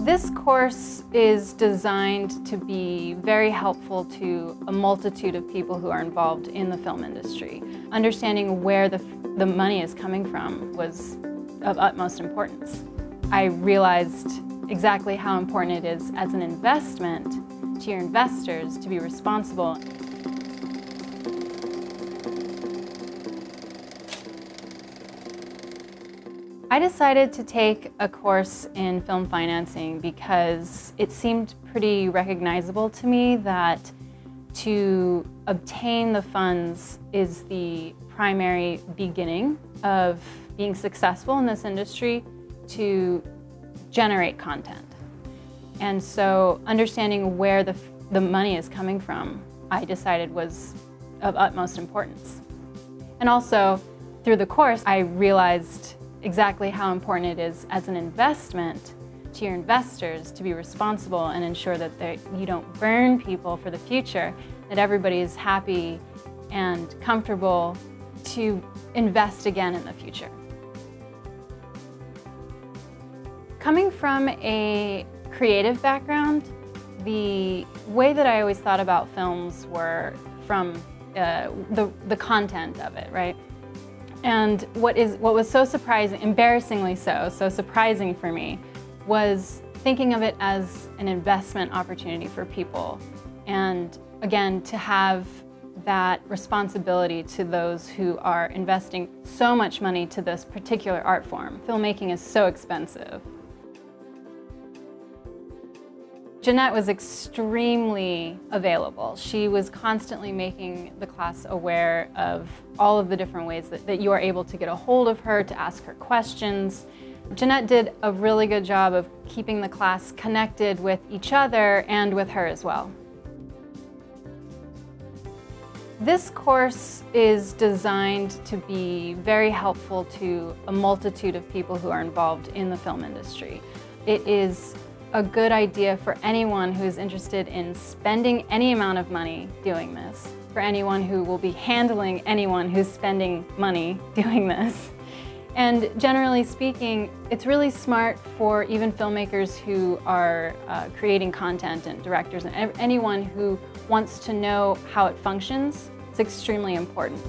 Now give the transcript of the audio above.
This course is designed to be very helpful to a multitude of people who are involved in the film industry. Understanding where the, the money is coming from was of utmost importance. I realized exactly how important it is as an investment to your investors to be responsible. I decided to take a course in film financing because it seemed pretty recognizable to me that to obtain the funds is the primary beginning of being successful in this industry to generate content. And so understanding where the, the money is coming from, I decided was of utmost importance. And also, through the course, I realized exactly how important it is as an investment to your investors to be responsible and ensure that you don't burn people for the future, that everybody is happy and comfortable to invest again in the future. Coming from a creative background, the way that I always thought about films were from uh, the, the content of it, right? And what is what was so surprising, embarrassingly so, so surprising for me, was thinking of it as an investment opportunity for people. And again, to have that responsibility to those who are investing so much money to this particular art form. Filmmaking is so expensive. Jeanette was extremely available. She was constantly making the class aware of all of the different ways that, that you are able to get a hold of her, to ask her questions. Jeanette did a really good job of keeping the class connected with each other and with her as well. This course is designed to be very helpful to a multitude of people who are involved in the film industry. It is a good idea for anyone who is interested in spending any amount of money doing this, for anyone who will be handling anyone who's spending money doing this. And generally speaking, it's really smart for even filmmakers who are uh, creating content and directors and anyone who wants to know how it functions. It's extremely important.